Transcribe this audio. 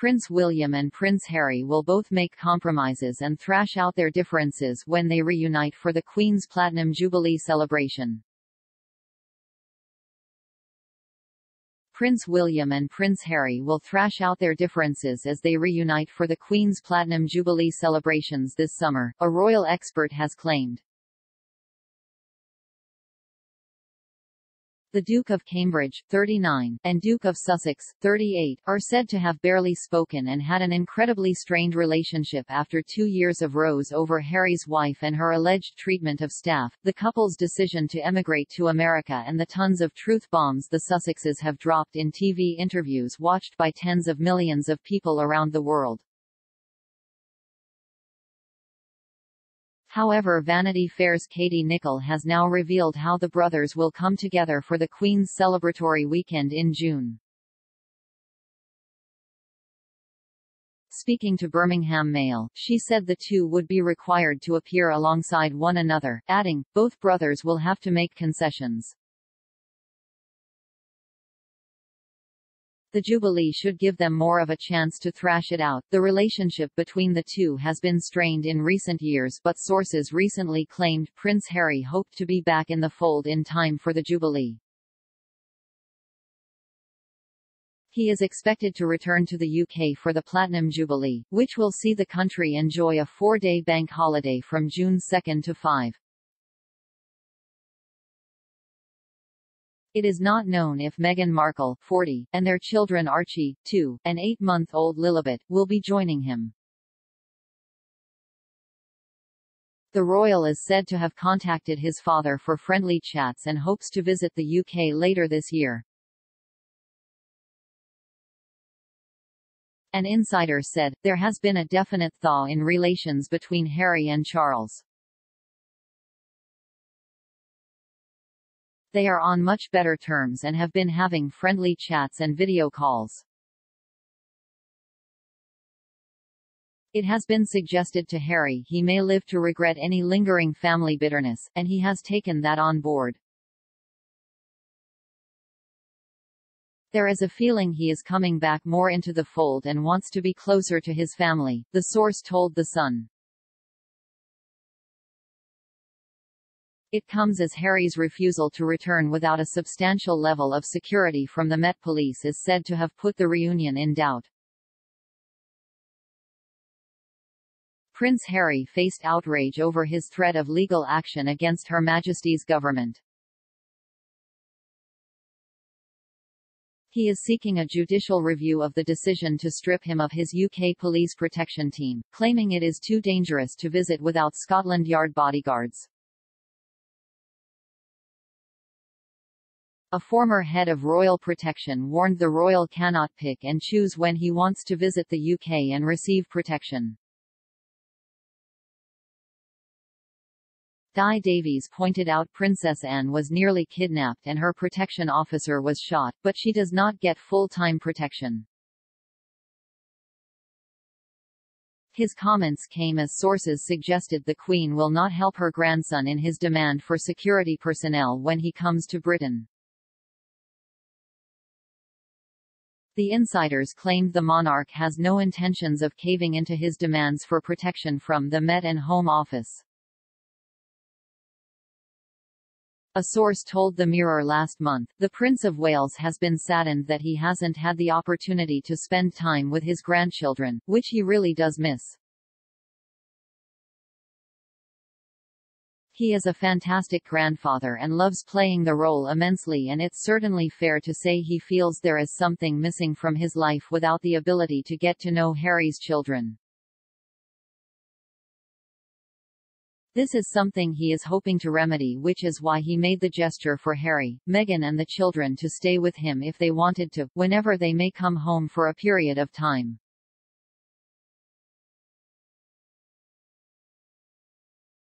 Prince William and Prince Harry will both make compromises and thrash out their differences when they reunite for the Queen's Platinum Jubilee celebration. Prince William and Prince Harry will thrash out their differences as they reunite for the Queen's Platinum Jubilee celebrations this summer, a royal expert has claimed. The Duke of Cambridge, 39, and Duke of Sussex, 38, are said to have barely spoken and had an incredibly strained relationship after two years of rows over Harry's wife and her alleged treatment of staff, the couple's decision to emigrate to America and the tons of truth bombs the Sussexes have dropped in TV interviews watched by tens of millions of people around the world. However Vanity Fair's Katie Nicholl has now revealed how the brothers will come together for the Queen's celebratory weekend in June. Speaking to Birmingham Mail, she said the two would be required to appear alongside one another, adding, both brothers will have to make concessions. The Jubilee should give them more of a chance to thrash it out. The relationship between the two has been strained in recent years but sources recently claimed Prince Harry hoped to be back in the fold in time for the Jubilee. He is expected to return to the UK for the Platinum Jubilee, which will see the country enjoy a four-day bank holiday from June 2 to 5. It is not known if Meghan Markle 40, and their children Archie, 2, and 8-month-old Lilibet, will be joining him. The royal is said to have contacted his father for friendly chats and hopes to visit the UK later this year. An insider said, there has been a definite thaw in relations between Harry and Charles. They are on much better terms and have been having friendly chats and video calls. It has been suggested to Harry he may live to regret any lingering family bitterness, and he has taken that on board. There is a feeling he is coming back more into the fold and wants to be closer to his family, the source told The Sun. It comes as Harry's refusal to return without a substantial level of security from the Met Police is said to have put the reunion in doubt. Prince Harry faced outrage over his threat of legal action against Her Majesty's government. He is seeking a judicial review of the decision to strip him of his UK police protection team, claiming it is too dangerous to visit without Scotland Yard bodyguards. A former head of royal protection warned the royal cannot pick and choose when he wants to visit the UK and receive protection. Dai Davies pointed out Princess Anne was nearly kidnapped and her protection officer was shot, but she does not get full-time protection. His comments came as sources suggested the Queen will not help her grandson in his demand for security personnel when he comes to Britain. The insiders claimed the monarch has no intentions of caving into his demands for protection from the Met and Home Office. A source told the Mirror last month, the Prince of Wales has been saddened that he hasn't had the opportunity to spend time with his grandchildren, which he really does miss. He is a fantastic grandfather and loves playing the role immensely and it's certainly fair to say he feels there is something missing from his life without the ability to get to know Harry's children. This is something he is hoping to remedy which is why he made the gesture for Harry, Meghan and the children to stay with him if they wanted to, whenever they may come home for a period of time.